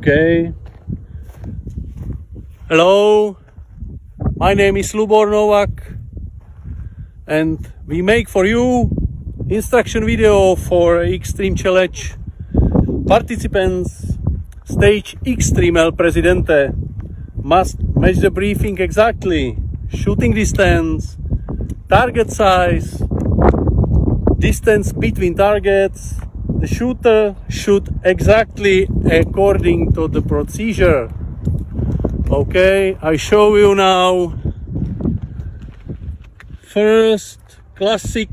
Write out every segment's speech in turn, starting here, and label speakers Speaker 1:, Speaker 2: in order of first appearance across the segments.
Speaker 1: Okay. Hello, my name is Lubor Novak and we make for you instruction video for Extreme Challenge participants stage Extreme El Presidente must match the briefing exactly shooting distance target size distance between targets the shooter shoot exactly according to the procedure. Okay i show you now. First classic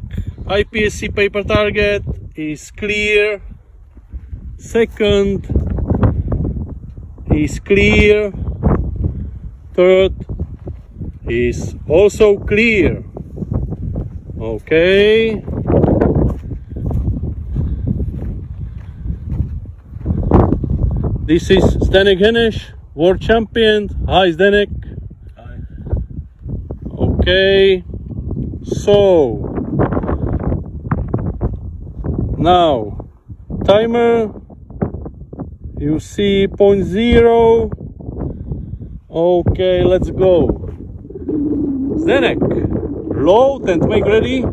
Speaker 1: IPSC paper target is clear. Second is clear. Third is also clear. Okay this is Zdenek Heneš world champion. Hi Zdenek.
Speaker 2: Hi.
Speaker 1: Okay. So now timer you see point zero okay let's go Zdenek load and make ready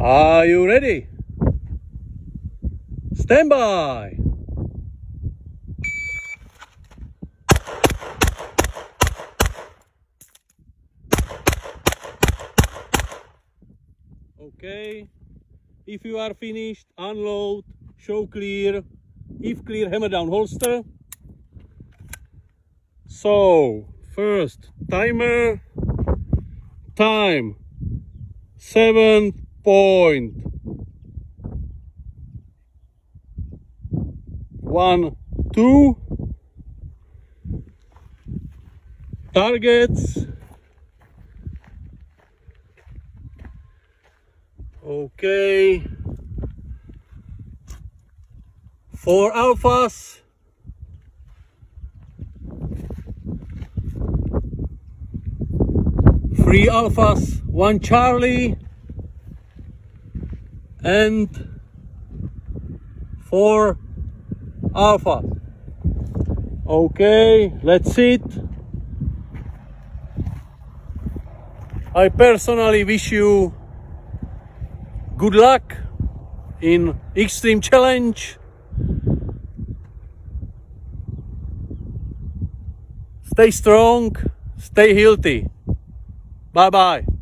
Speaker 1: Are you ready? Stand by. Okay. If you are finished, unload, show clear. If clear, hammer down holster. So, first timer, time, seven point. One two. Targets. Okay. Four alphas. Three alphas. One charlie and four alpha. Okay let's it i personally wish you good luck in extreme challenge. Stay strong stay healthy. Bye bye